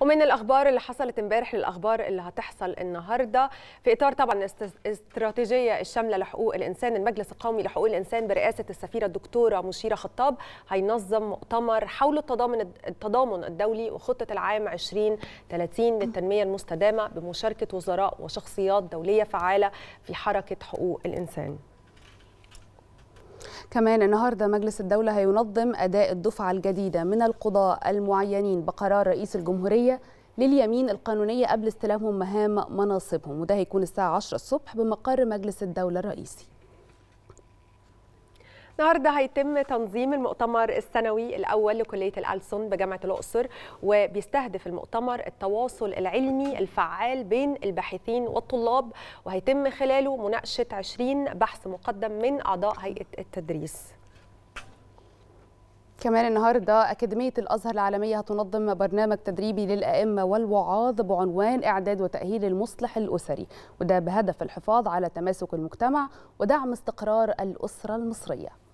ومن الأخبار اللي حصلت امبارح للأخبار اللي هتحصل النهارده في إطار طبعا الاستراتيجيه الشاملة لحقوق الإنسان المجلس القومي لحقوق الإنسان برئاسة السفيرة الدكتورة مشيرة خطاب هينظم مؤتمر حول التضامن التضامن الدولي وخطة العام 2030 للتنمية المستدامة بمشاركة وزراء وشخصيات دولية فعالة في حركة حقوق الإنسان. كمان النهارده مجلس الدولة هينظم أداء الدفعة الجديدة من القضاء المعينين بقرار رئيس الجمهورية لليمين القانونية قبل استلامهم مهام مناصبهم وده هيكون الساعة 10 الصبح بمقر مجلس الدولة الرئيسي. النهارده هيتم تنظيم المؤتمر السنوي الأول لكلية الألسن بجامعة الأقصر وبيستهدف المؤتمر التواصل العلمي الفعال بين الباحثين والطلاب وهيتم خلاله مناقشة 20 بحث مقدم من أعضاء هيئة التدريس. كمان النهارده أكاديمية الأزهر العالمية هتنظم برنامج تدريبي للأئمة والوعاظ بعنوان إعداد وتأهيل المصلح الأسري وده بهدف الحفاظ على تماسك المجتمع ودعم استقرار الأسرة المصرية.